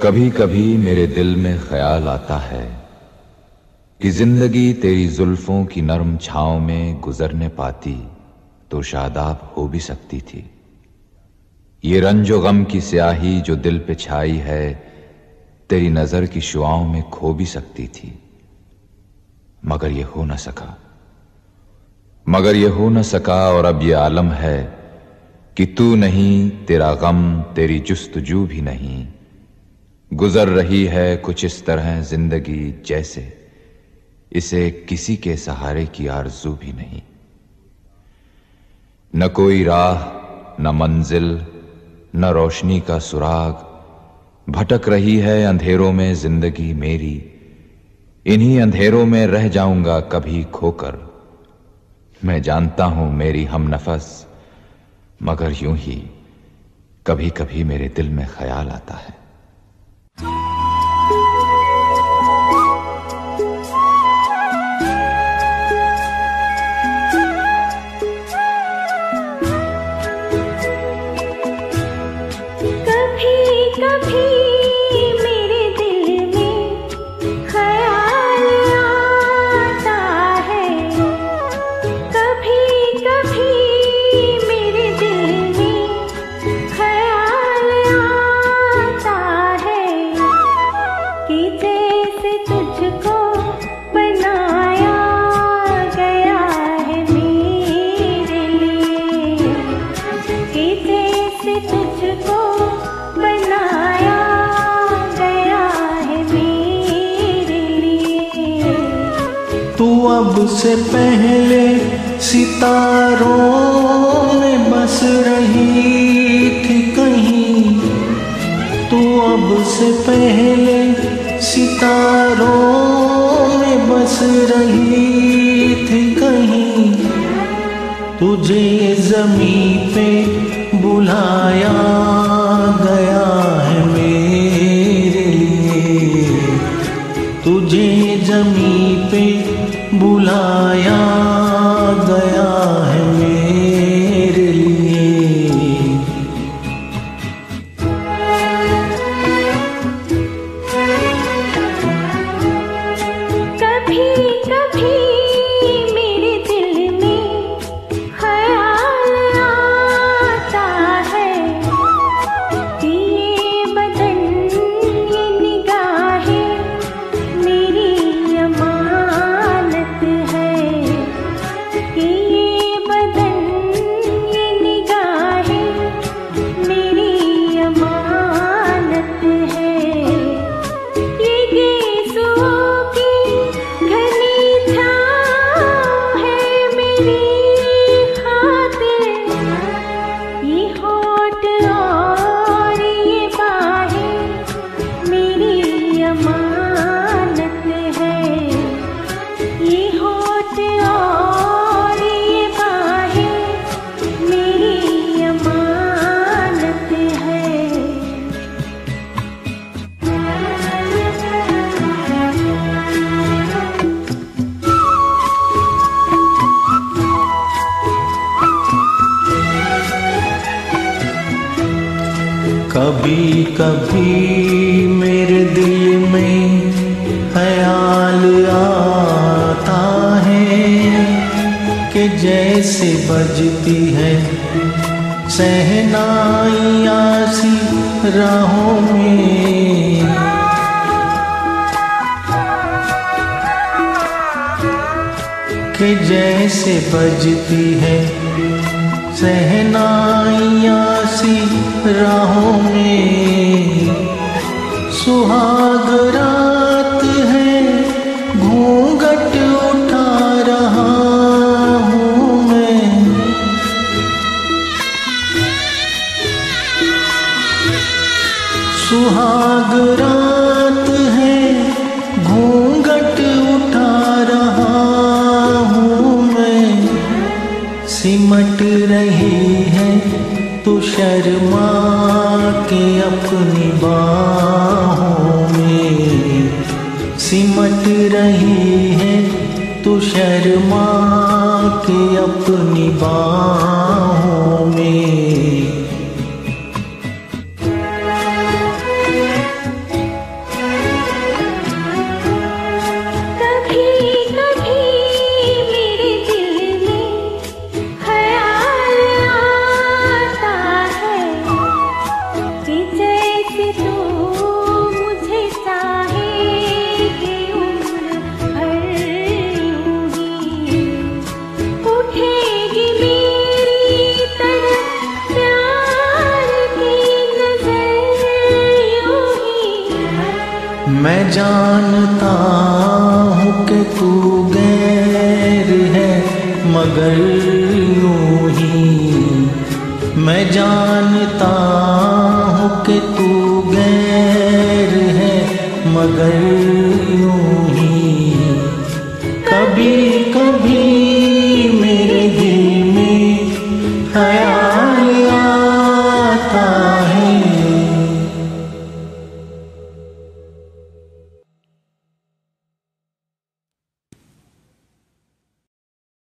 कभी कभी मेरे दिल में ख्याल आता है कि ज़िंदगी तेरी जुल्फों की नरम छाओ में गुजरने पाती तो शादाब हो भी सकती थी। ये रंजो गम की स्याही जो दिल पे छाई है, तेरी नज़र की शुआओं में खो भी सकती थी। मगर ये हो न सका। मगर ये हो न सका और अब ये आलम है कि तू नहीं, तेरा गम, तेरी जुस्तजू भी नहीं। गुजर रही है कुछ इस तरह ज़िंदगी जैसे। इसे किसी के सहारे की आरज़ू भी नहीं। न कोई राह, न मंजिल, न रोशनी का सुराग। भटक रही है अंधेरों में ज़िंदगी मेरी। इन्हीं अंधेरों में रह जाऊँगा कभी खोकर। मैं जानता हूँ मेरी हम नफस, मगर यूँ ही कभी कभी मेरे दिल में ख्याल आता है। से पहले सितारों में बस रही थी कहीं। तू अब से पहले सितारों में बस रही थी कहीं। तुझे जमी पे बुलाया गया है तुझे जमी पे बुलाया गया है। कभी कभी मेरे दिल में ख्याल आता है कि जैसे बजती है सहनाइया सी राहों में। कि जैसे बजती है सहनाइया सी राहों में। सुहाग रात है, घूंघट उठा रहा हूँ मैं। सुहाग रात है, घूंघट उठा रहा हूँ मैं। सिमट रही तू शर्मा के अपनी बाहों में सिमट रही है, तू शर्मा के अपनी बाहों में। जानता हूँ कि तू गैर है, मगर यूँ ही। मैं जानता हूँ कि तू गैर है, मगर